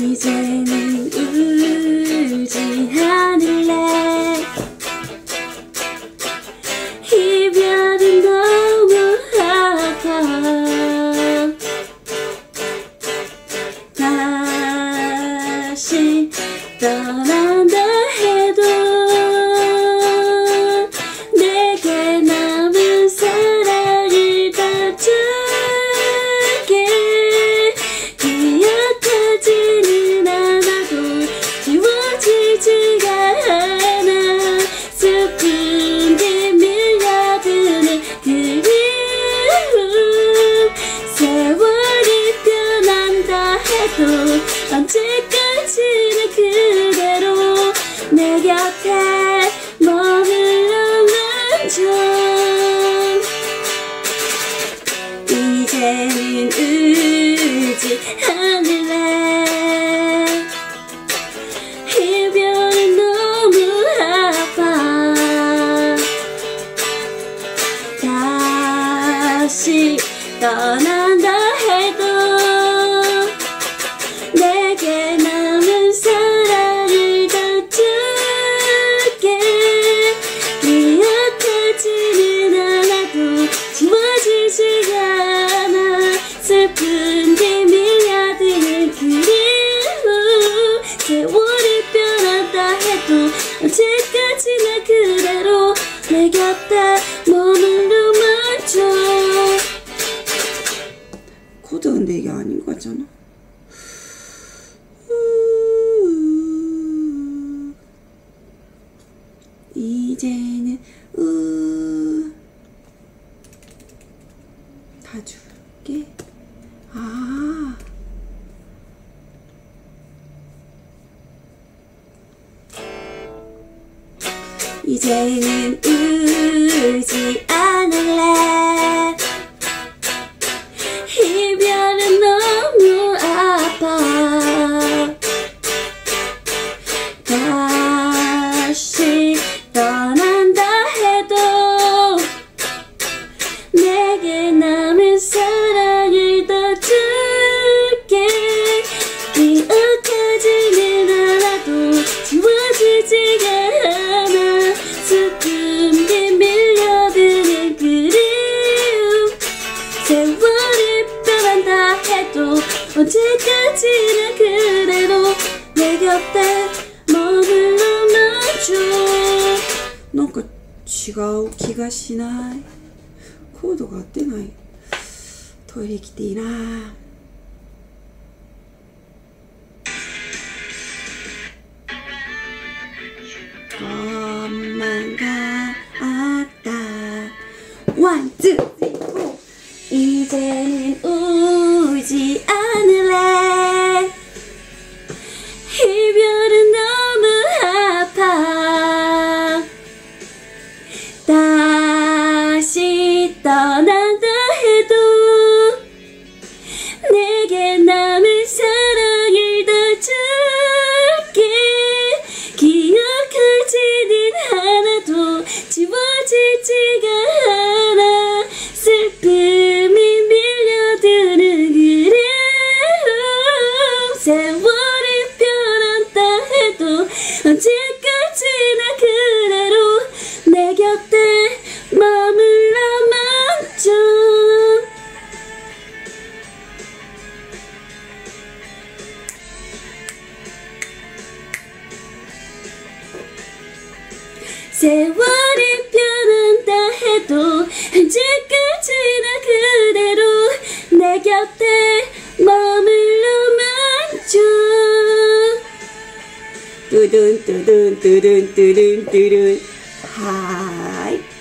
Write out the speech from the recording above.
이제는 울지 않을래? 이별은 너무 아파. 다시 떠난다 언제까지나 그대로 내 곁에 머물러만 줘 이제는 않을래 이별은 너무 아파. 다시 떠난 내 곁에 머물러만 줘 코드 근데 이게 아닌 거잖아. 이제는 우. 다 줄게. 아. 이제는 울지 않을래 ちなくれど願って潜る魔女なんか違う気がしない。コードが合ってない。トイレ来ていいな。こんばんがあった。ワンツースリーフォー。以前に 지워지지가 않아 슬픔이 밀려드는 그리움 세월이 변한다 해도 언제까지나 그대로 내 곁에 머물러만 줘 세월이 ドゥドゥンドゥドゥンドゥドゥンドゥドゥンはい。